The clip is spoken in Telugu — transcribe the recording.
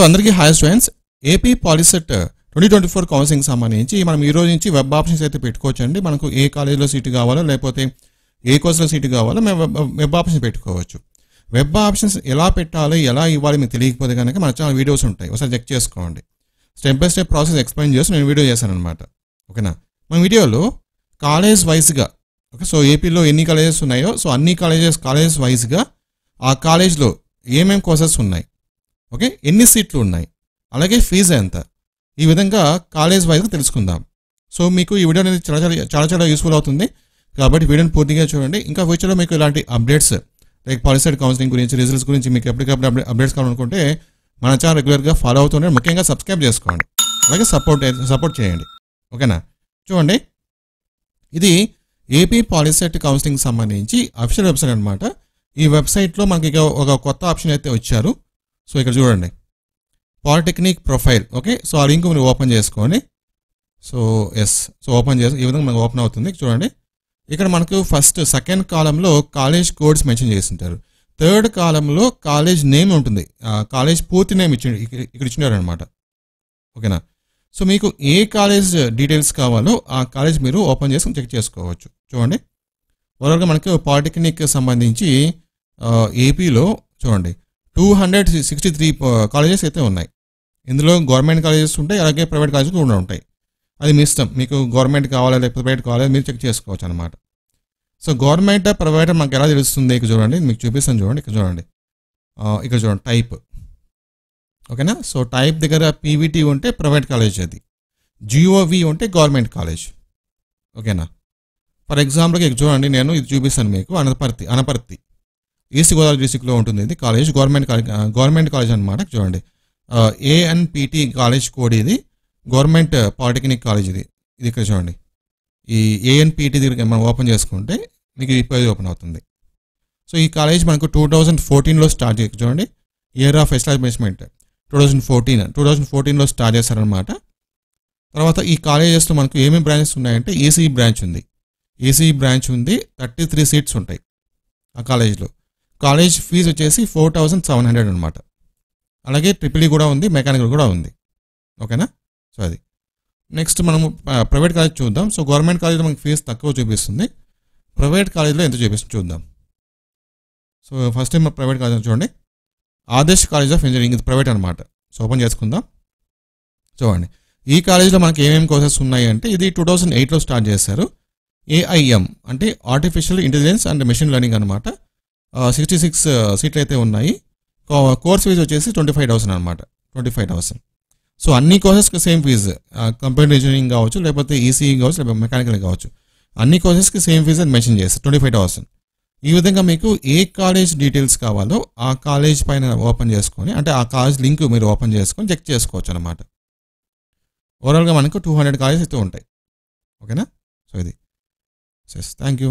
సో అందరికీ hi students. AP polycet twenty twenty four counselling సంబంధించి మనం ఈ రోజు నుంచి వెబ్ ఆప్షన్స్ అయితే పెట్టుకోవచ్చండి. మనకు ఏ కాలేజీలో సీటు కావాలో లేకపోతే ఏ కోర్సులో సీటు కావాలో మేము వెబ్ ఆప్షన్స్ పెట్టుకోవచ్చు. వెబ్ ఆప్షన్స్ ఎలా పెట్టాలి ఎలా ఇవ్వాలి మీకు తెలియకపోతే కనుక మన చాలా వీడియోస్ ఉంటాయి. ఒకసారి చెక్ చేసుకోండి. Step by step process explain చేసి నేను వీడియో చేశాను అనమాట ఓకేనా? మన వీడియోలో కాలేజ్ వైజ్గా ఓకే సో ఏపీలో ఎన్ని కాలేజెస్ ఉన్నాయో సో అన్ని కాలేజెస్ కాలేజెస్ వైజ్గా ఆ కాలేజ్లో ఏమేమి కోర్సెస్ ఉన్నాయి? ఓకే? ఎన్ని సీట్లు ఉన్నాయి అలాగే ఫీజు ఎంత? ఈ విధంగా కాలేజ్ వైజ్గా తెలుసుకుందాం. సో మీకు ఈ వీడియో అనేది చాలా చాలా చాలా చాలా యూస్ఫుల్ అవుతుంది. కాబట్టి వీడియోని పూర్తిగా చూడండి. ఇంకా ఫ్యూచర్లో మీకు ఇలాంటి అప్డేట్స్ లైక్ పాలిసైడ్ కౌన్సిలింగ్ గురించి రిజల్ట్స్ గురించి మీకు ఎప్పటికప్పుడు అప్డేట్స్ కావాలనుకుంటే మన ఛానల్ రెగ్యులర్గా ఫాలో అవుతుండే ముఖ్యంగా సబ్స్క్రైబ్ చేసుకోండి. అలాగే సపోర్ట్ సపోర్ట్ చేయండి. ఓకేనా? చూడండి. ఇది ఏపీ పాలిసెట్ కౌన్సిలింగ్ సంబంధించి అఫీషియల్ వెబ్సైట్ అనమాట ఈ వెబ్సైట్లో మనకి ఒక కొత్త ఆప్షన్ అయితే వచ్చారు. సో ఇక్కడ చూడండి. పాలిటెక్నిక్ ప్రొఫైల్ ఓకే సో ఆ లింక్ మీరు ఓపెన్ చేసుకోండి సో ఎస్ సో ఓపెన్ చేసి ఈ విధంగా మనకు ఓపెన్ అవుతుంది. చూడండి. ఇక్కడ మనకు ఫస్ట్ సెకండ్ కాలంలో కాలేజ్ కోడ్స్ మెన్షన్ చేస్తుంటారు థర్డ్ కాలంలో కాలేజ్ నేమ్ ఉంటుంది. ఆ కాలేజ్ పూర్తి నేమ్ ఇచ్చి ఇక్కడ ఇక్కడ ఇచ్చినారు అనమాట ఓకేనా? సో మీకు ఏ కాలేజ్ డీటెయిల్స్ కావాలో ఆ కాలేజ్ మీరు ఓపెన్ చేసుకుని చెక్ చేసుకోవచ్చు. చూడండి. ఓవరాల్గా మనకు పాలిటెక్నిక్ సంబంధించి ఏపీలో చూడండి. Two hundred sixty three colleges అయితే ఉన్నాయి. ఇందులో గవర్నమెంట్ కాలేజెస్ ఉంటాయి అలాగే ప్రైవేట్ కాలేజెస్ కూడా ఉంటాయి. అది మీ ఇష్టం. మీకు గవర్నమెంట్ కావాలా లేకపోతే ప్రైవేట్ కావాలా మీరు చెక్ చేసుకోవచ్చు అనమాట సో గవర్నమెంట్ ప్రైవేట్ మాకు ఎలా తెలుస్తుంది ఇక్కడ చూడండి. మీకు చూపిస్తాను చూడండి. ఇక్కడ చూడండి. ఇక్కడ చూడండి. టైప్. ఓకేనా? సో టైప్ దగ్గర పీవీటీ ఉంటే ప్రైవేట్ కాలేజ్ అది. జిఓవి ఉంటే గవర్నమెంట్ కాలేజ్ ఓకేనా? ఫర్ ఎగ్జాంపుల్కి ఇక్కడ చూడండి. నేను ఇది చూపిస్తాను మీకు. అనపర్తి అనపర్తి. ఈస్ట్ గోదావరి డిస్టిక్లో ఉంటుంది. ఇది college government college government college అనమాట చూడండి. ఏఎన్పిటి కాలేజ్ కోడ్ ఇది. గవర్నమెంట్ పాలిటెక్నిక్ కాలేజ్ ఇది. ఇది ఇక్కడ చూడండి. ఈ ఏఎన్పిటి దగ్గర మనం ఓపెన్ చేసుకుంటే మీకు ఈ పేజ్ ఓపెన్ అవుతుంది. సో ఈ కాలేజ్ మనకు టూ థౌజండ్ ఫోర్టీన్లో స్టార్ట్ చేయ చూడండి. Year of establishment two thousand fourteen two thousand ఫోర్టీన్లో స్టార్ట్ చేశారనమాట తర్వాత ఈ కాలేజెస్లో మనకు ఏమేమి బ్రాంచెస్ ఉన్నాయంటే ఈసీఈ బ్రాంచ్ ఉంది. ఈసీఈ బ్రాంచ్ ఉంది. థర్టీ త్రీ సీట్స్ ఉంటాయి. ఆ కాలేజ్లో కాలేజ్ ఫీజు వచ్చేసి ఫోర్ థౌజండ్ సెవెన్ హండ్రెడ్ అనమాట అలాగే ట్రిపుల్ కూడా ఉంది మెకానికల్ కూడా ఉంది. ఓకేనా? సో అది. నెక్స్ట్ మనము ప్రైవేట్ కాలేజ్ చూద్దాం. సో గవర్నమెంట్ కాలేజ్లో మనకి ఫీజు తక్కువ చూపిస్తుంది. ప్రైవేట్ కాలేజ్లో ఎంత చూపిస్తుంది చూద్దాం. So first time private college చూడండి. ఆదర్శ్ కాలేజ్ ఆఫ్ ఇంజనీరింగ్ ఇది ప్రైవేట్ అనమాట సో ఓపెన్ చేసుకుందాం. చూడండి. ఈ కాలేజ్లో మనకి ఏమేమి కోర్సెస్ ఉన్నాయి అంటే ఇది టూ థౌజండ్ ఎయిట్లో స్టార్ట్ చేశారు. ఏఐఎం అంటే artificial intelligence and machine learning అనమాట సిక్స్టీ సిక్స్ సీట్లు అయితే ఉన్నాయి. కోర్స్ ఫీజు వచ్చేసి ట్వంటీ ఫైవ్ థౌసండ్ అనమాట ట్వంటీ ఫైవ్ థౌసండ్ సో అన్ని కోర్సెస్కి సేమ్ ఫీజు కంప్యూటర్ ఇంజనీరింగ్ కావచ్చు లేకపోతే ఈసీఈ కావచ్చు లేకపోతే మెకానికల్ కావచ్చు. అన్ని కోర్సెస్కి సేమ్ ఫీజు అని మెన్షన్ చేస్తారు ట్వంటీ ఫైవ్ థౌసండ్ ఈ విధంగా మీకు ఏ కాలేజ్ డీటెయిల్స్ కావాలో ఆ కాలేజ్ పైన ఓపెన్ చేసుకొని అంటే ఆ కాలేజ్ లింక్ మీరు ఓపెన్ చేసుకొని చెక్ చేసుకోవచ్చు అనమాట ఓవరాల్గా మనకు టూ హండ్రెడ్ కాలేజ్ అయితే ఉంటాయి. ఓకేనా సో ఇది. Thank you